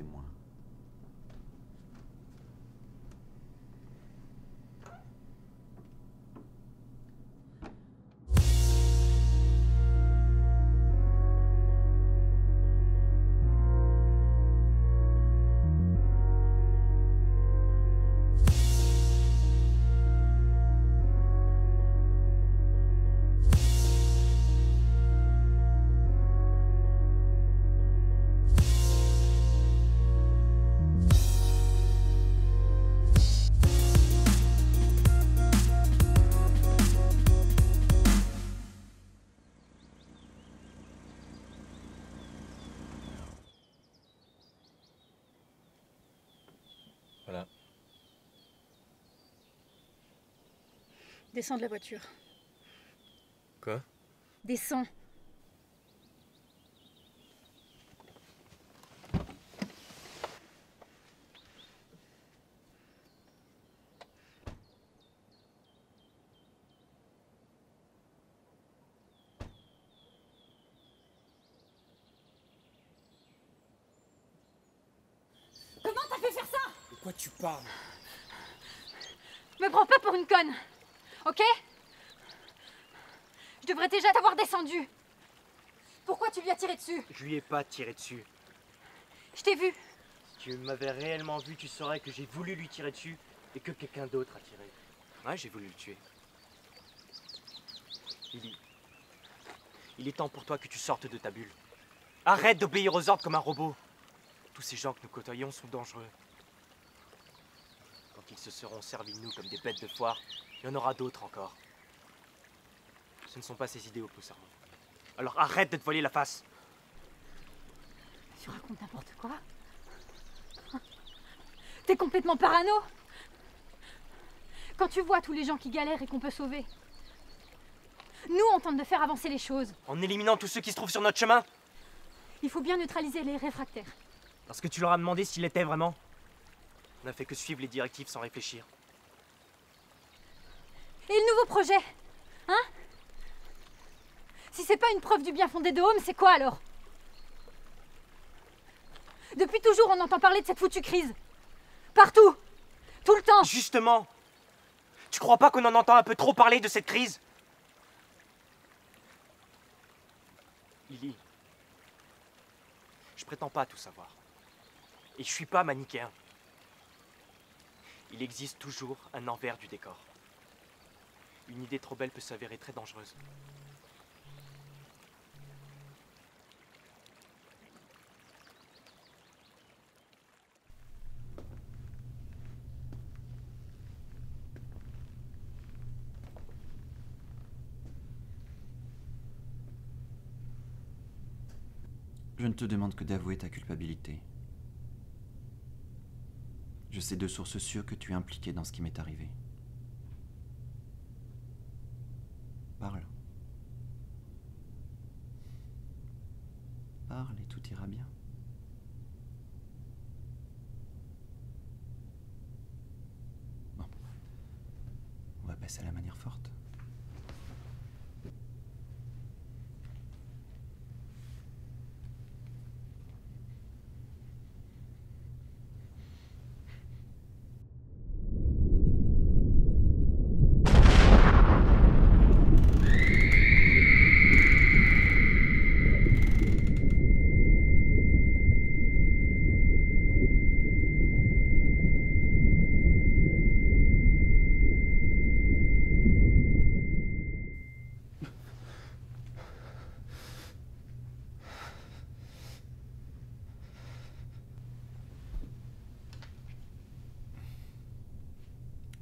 témoin. Descends de la voiture. Quoi? Descends. Comment t'as fait faire ça? De quoi tu parles? Me prends pas pour une conne, ok Je devrais déjà t'avoir descendu. Pourquoi tu lui as tiré dessus Je lui ai pas tiré dessus. Je t'ai vu. Si tu m'avais réellement vu, tu saurais que j'ai voulu lui tirer dessus et que quelqu'un d'autre a tiré. Ouais, j'ai voulu le tuer. Lily, il est temps pour toi que tu sortes de ta bulle. Arrête d'obéir aux ordres comme un robot. Tous ces gens que nous côtoyons sont dangereux. Quand ils se seront servis de nous comme des bêtes de foire, il y en aura d'autres encore. Ce ne sont pas au plus cerveau. Alors arrête de te voiler la face. Tu racontes n'importe quoi T'es complètement parano Quand tu vois tous les gens qui galèrent et qu'on peut sauver. Nous, on tente de faire avancer les choses. En éliminant tous ceux qui se trouvent sur notre chemin Il faut bien neutraliser les réfractaires. Parce que tu leur as demandé s'il était vraiment. On n'a fait que suivre les directives sans réfléchir. Et le nouveau projet Hein? Si c'est pas une preuve du bien fondé de Home, c'est quoi alors? Depuis toujours, on entend parler de cette foutue crise. Partout Tout le temps Justement Tu crois pas qu'on en entend un peu trop parler de cette crise? Lily, je prétends pas tout savoir. Et je suis pas manichéen. Il existe toujours un envers du décor. Une idée trop belle peut s'avérer très dangereuse. Je ne te demande que d'avouer ta culpabilité. Je sais de sources sûres que tu es impliqué dans ce qui m'est arrivé. Parle. Parle et tout ira bien. Bon. On va passer à la manière forte.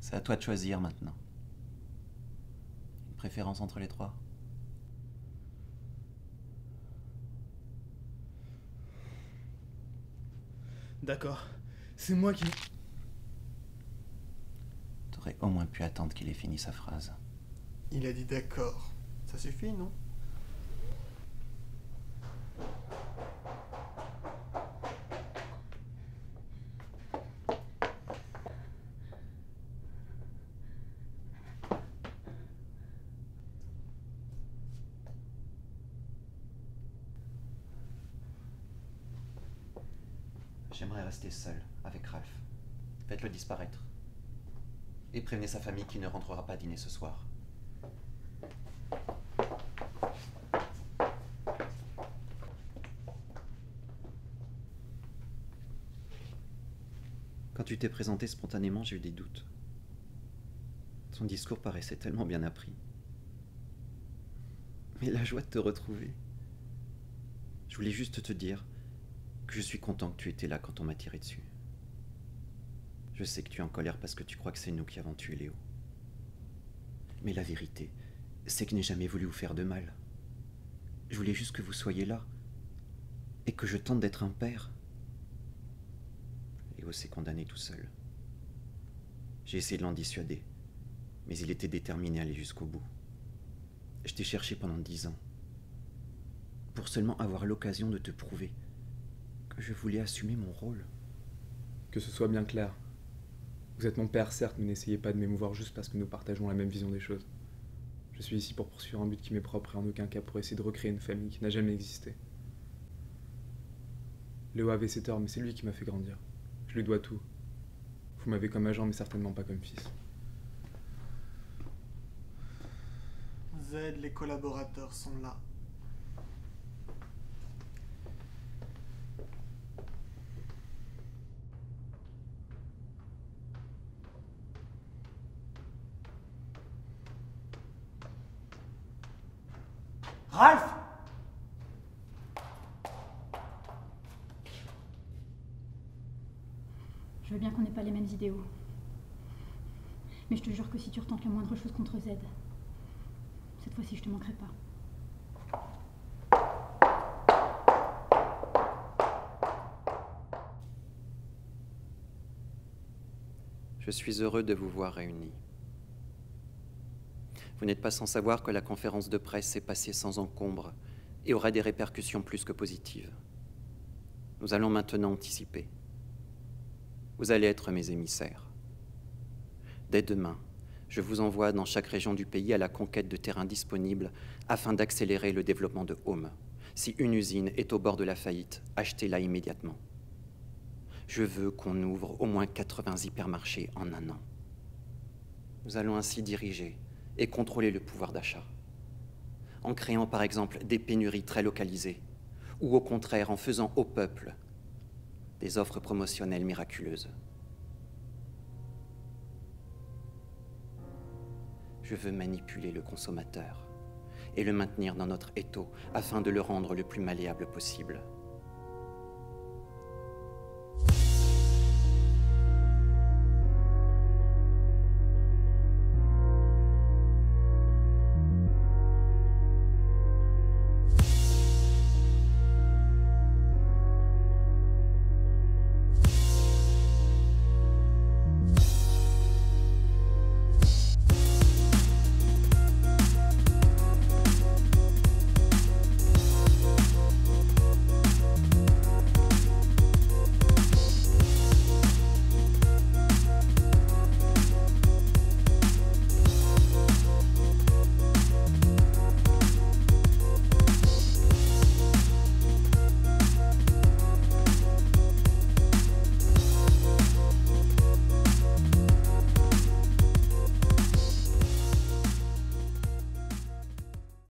C'est à toi de choisir maintenant. Une préférence entre les trois? D'accord. C'est moi qui. T'aurais au moins pu attendre qu'il ait fini sa phrase. Il a dit d'accord. Ça suffit, non? J'aimerais rester seul avec Ralph. Faites-le disparaître. Et prévenez sa famille qu'il ne rentrera pas dîner ce soir. Quand tu t'es présenté spontanément, j'ai eu des doutes. Son discours paraissait tellement bien appris. Mais la joie de te retrouver. Je voulais juste te dire je suis content que tu étais là quand on m'a tiré dessus. Je sais que tu es en colère parce que tu crois que c'est nous qui avons tué Léo. Mais la vérité, c'est que je n'ai jamais voulu vous faire de mal. Je voulais juste que vous soyez là. Et que je tente d'être un père. Léo s'est condamné tout seul. J'ai essayé de l'en dissuader, mais il était déterminé à aller jusqu'au bout. Je t'ai cherché pendant dix ans, pour seulement avoir l'occasion de te prouver je voulais assumer mon rôle. Que ce soit bien clair. Vous êtes mon père, certes, mais n'essayez pas de m'émouvoir juste parce que nous partageons la même vision des choses. Je suis ici pour poursuivre un but qui m'est propre et en aucun cas pour essayer de recréer une famille qui n'a jamais existé. Léo avait ses torts, mais c'est lui qui m'a fait grandir. Je lui dois tout. Vous m'avez comme agent, mais certainement pas comme fils. Z, les collaborateurs sont là. Ralph Je veux bien qu'on n'ait pas les mêmes idéaux. Mais je te jure que si tu retentes la moindre chose contre Z, cette fois-ci je te manquerai pas. Je suis heureux de vous voir réunis. Vous n'êtes pas sans savoir que la conférence de presse s'est passée sans encombre et aura des répercussions plus que positives. Nous allons maintenant anticiper. Vous allez être mes émissaires. Dès demain, je vous envoie dans chaque région du pays à la conquête de terrains disponibles afin d'accélérer le développement de Home. Si une usine est au bord de la faillite, achetez-la immédiatement. Je veux qu'on ouvre au moins 80 hypermarchés en un an. Nous allons ainsi diriger et contrôler le pouvoir d'achat. En créant par exemple des pénuries très localisées, ou au contraire en faisant au peuple des offres promotionnelles miraculeuses. Je veux manipuler le consommateur et le maintenir dans notre étau afin de le rendre le plus malléable possible.